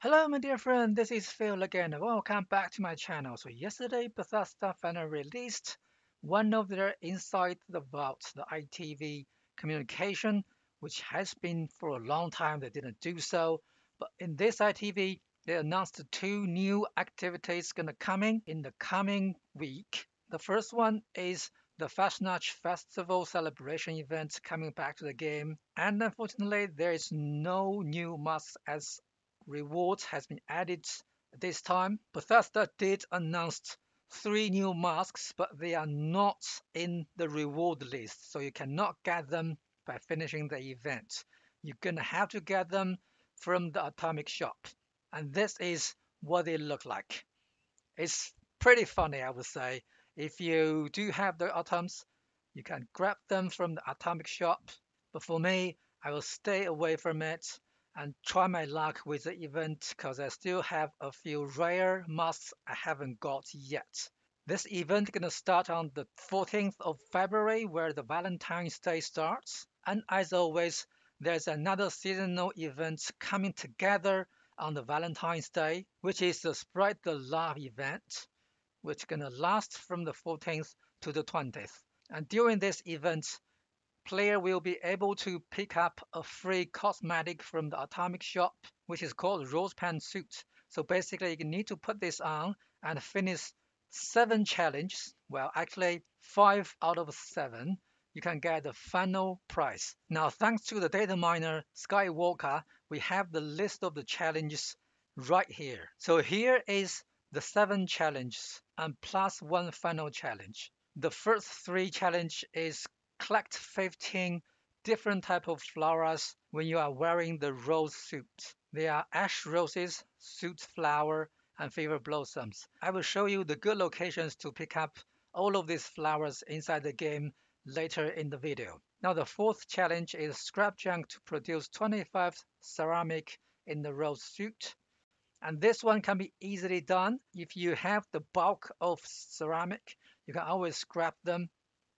Hello, my dear friend. This is Phil again. Welcome back to my channel. So yesterday, Bethesda finally released one of their insights about the ITV communication, which has been for a long time they didn't do so. But in this ITV, they announced two new activities gonna coming in the coming week. The first one is the Fasnacht Festival celebration event coming back to the game. And unfortunately, there is no new masks as rewards has been added this time. Bethesda did announce three new masks, but they are not in the reward list, so you cannot get them by finishing the event. You're gonna have to get them from the Atomic Shop, and this is what they look like. It's pretty funny, I would say. If you do have the atoms, you can grab them from the Atomic Shop, but for me, I will stay away from it and try my luck with the event because I still have a few rare masks I haven't got yet. This event gonna start on the 14th of February where the Valentine's Day starts. And as always, there's another seasonal event coming together on the Valentine's Day, which is the Spread the Love event, which gonna last from the 14th to the 20th. And during this event, player will be able to pick up a free cosmetic from the Atomic Shop, which is called Rose Pen Suit. So basically, you need to put this on and finish seven challenges. Well, actually, five out of seven. You can get the final prize. Now, thanks to the data miner Skywalker, we have the list of the challenges right here. So here is the seven challenges and plus one final challenge. The first three challenge is collect 15 different type of flowers when you are wearing the rose suit. They are ash roses, soot flower, and fever blossoms. I will show you the good locations to pick up all of these flowers inside the game later in the video. Now the fourth challenge is scrap junk to produce 25 ceramic in the rose suit. And this one can be easily done. If you have the bulk of ceramic, you can always scrap them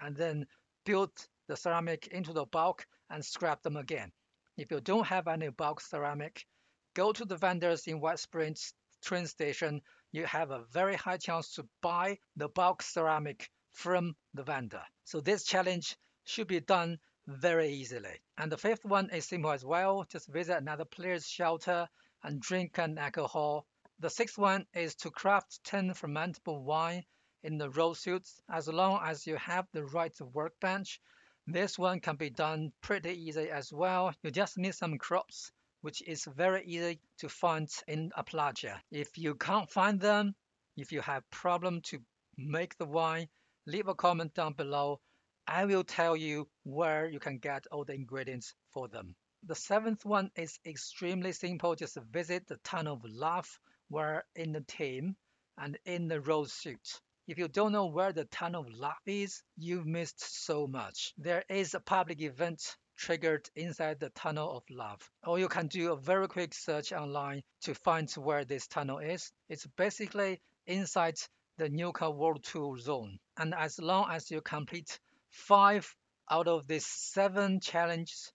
and then build the ceramic into the bulk and scrap them again. If you don't have any bulk ceramic, go to the vendors in White Springs train station. You have a very high chance to buy the bulk ceramic from the vendor. So this challenge should be done very easily. And the fifth one is simple as well. Just visit another player's shelter and drink an alcohol. The sixth one is to craft 10 fermentable wine in the rose suits as long as you have the right workbench. This one can be done pretty easy as well. You just need some crops, which is very easy to find in Appalachia. If you can't find them, if you have problem to make the wine, leave a comment down below. I will tell you where you can get all the ingredients for them. The seventh one is extremely simple. Just visit the Tunnel of Love where in the team and in the rose suit. If you don't know where the Tunnel of Love is, you've missed so much. There is a public event triggered inside the Tunnel of Love. Or you can do a very quick search online to find where this tunnel is. It's basically inside the Nuka World Tour zone. And as long as you complete five out of these seven challenges,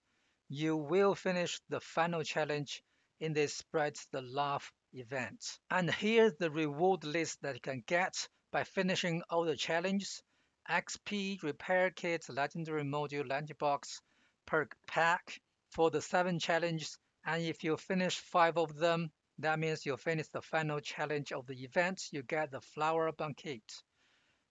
you will finish the final challenge in this Spread the Love event. And here's the reward list that you can get by finishing all the challenges, XP, repair kit, legendary module, Lunchbox perk pack for the seven challenges. And if you finish five of them, that means you finish the final challenge of the event. You get the flower bouquet.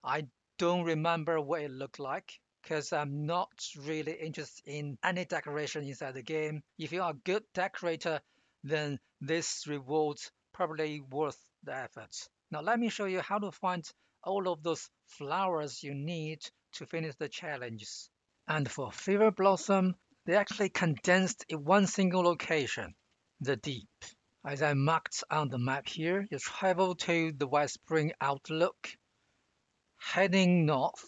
I don't remember what it looked like because I'm not really interested in any decoration inside the game. If you are a good decorator, then this reward's probably worth the effort. Now let me show you how to find all of those flowers you need to finish the challenges. And for Fever Blossom, they actually condensed in one single location, the deep. As I marked on the map here, you travel to the White Spring Outlook, heading north.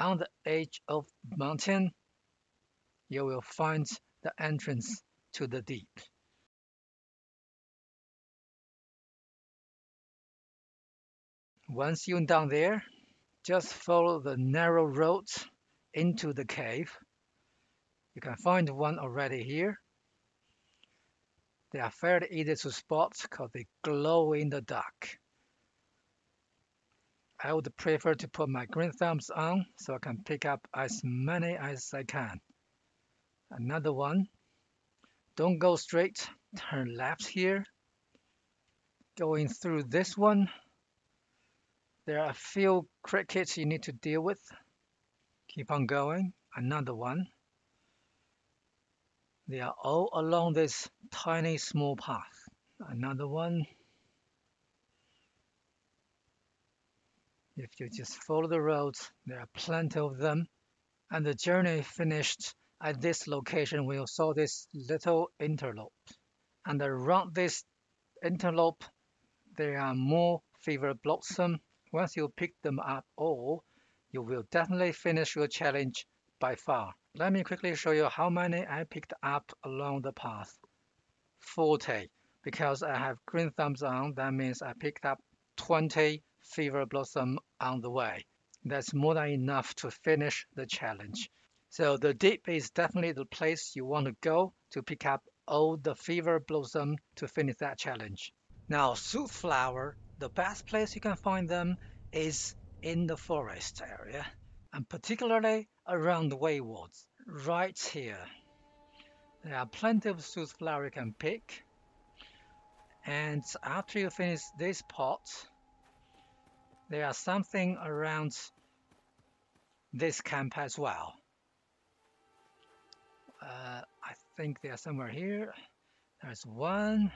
On the edge of the mountain, you will find the entrance to the deep. Once you're down there, just follow the narrow roads into the cave. You can find one already here. They are fairly easy to spot because they glow in the dark. I would prefer to put my green thumbs on so I can pick up as many as I can. Another one. Don't go straight, turn left here. Going through this one, there are a few crickets you need to deal with. Keep on going. Another one. They are all along this tiny small path. Another one. If you just follow the roads, there are plenty of them. And the journey finished at this location we saw this little interlope. And around this interlope, there are more fever blossom. Once you pick them up all, you will definitely finish your challenge by far. Let me quickly show you how many I picked up along the path. 40. Because I have green thumbs on, that means I picked up 20 fever blossom on the way. That's more than enough to finish the challenge. So the deep is definitely the place you want to go to pick up all the fever blossom to finish that challenge. Now, soot flower, the best place you can find them is in the forest area and particularly around the waywards, right here. There are plenty of soot flower you can pick. And after you finish this pot, there are something around this camp as well. Uh, I think they are somewhere here. There's one.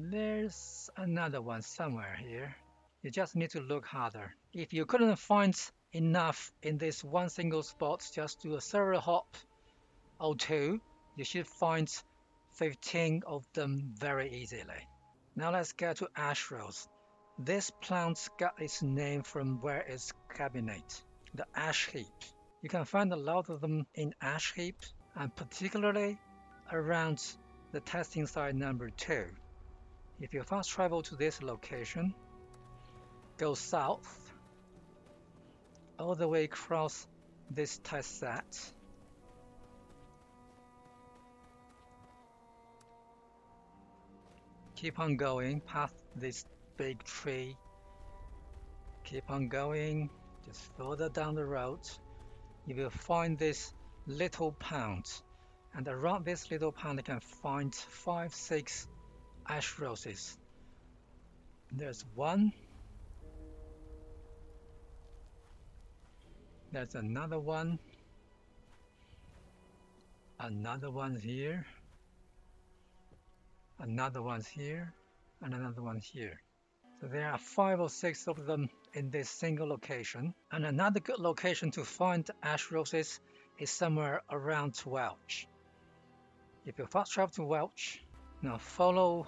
There's another one somewhere here. You just need to look harder. If you couldn't find enough in this one single spot, just do a several hop or two. You should find 15 of them very easily. Now let's get to ash rose. This plant got its name from where it's cabinet, the ash heap. You can find a lot of them in ash heap and particularly around the testing site number 2. If you fast travel to this location, go south all the way across this test set. Keep on going past this big tree. Keep on going, just further down the road. You will find this little pond. And around this little pond you can find five, six ash roses. There's one There's another one. Another one here. Another one here. And another one here. So there are five or six of them in this single location. And another good location to find ash roses is somewhere around Welch. If you fast travel to Welch, now follow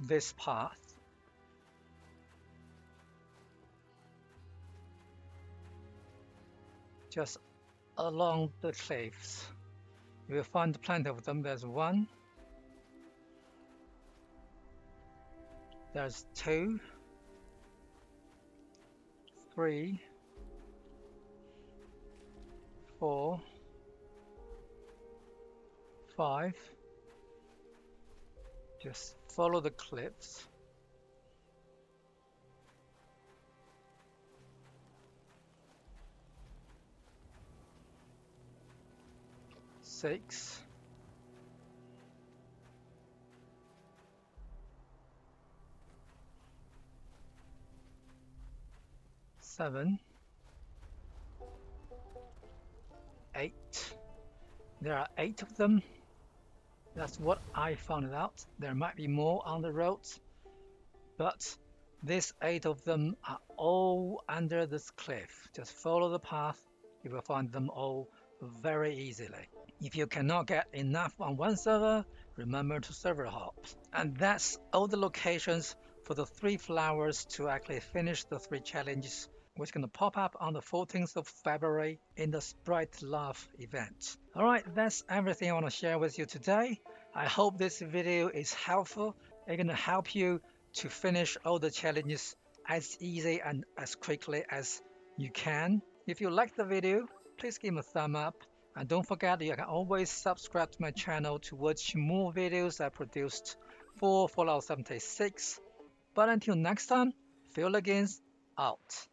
this path just along the cliffs. You will find plenty of them. There's one, there's two, three, four, five. Just follow the cliffs. six, seven, eight. There are eight of them. That's what I found out. There might be more on the road, but these eight of them are all under this cliff. Just follow the path. You will find them all very easily. If you cannot get enough on one server, remember to server hop. And that's all the locations for the three flowers to actually finish the three challenges which is going to pop up on the 14th of February in the Sprite Love event. Alright, that's everything I want to share with you today. I hope this video is helpful. It's going to help you to finish all the challenges as easy and as quickly as you can. If you like the video, please give me a thumb up And don't forget, you can always subscribe to my channel to watch more videos I produced for Fallout 76. But until next time, Phil Legends out.